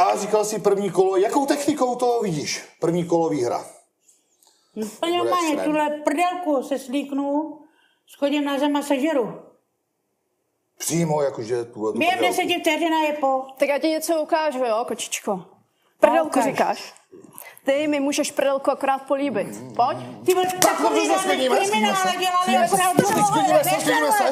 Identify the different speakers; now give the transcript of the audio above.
Speaker 1: A říkal si první kolo, jakou technikou to vidíš? První kolo výhra. No
Speaker 2: normálně, tuhle prdelku se slíknu, schodím na zem a sežeru.
Speaker 1: Přímo, jakože tuhle tu
Speaker 2: Během deseti vteřin je po.
Speaker 3: Tak já ti něco ukážu, jo, kočičko. No, prdelku
Speaker 2: ukáž.
Speaker 3: říkáš. Ty mi můžeš prdelku akorát políbit. Pojď.
Speaker 2: Ty vole, takový
Speaker 1: dobře,
Speaker 2: dáme
Speaker 1: sklidníme,
Speaker 2: kriminále
Speaker 1: se.
Speaker 2: dělali
Speaker 1: Sklidíme se,
Speaker 2: opravdu.
Speaker 1: sklidíme se, sklidíme se.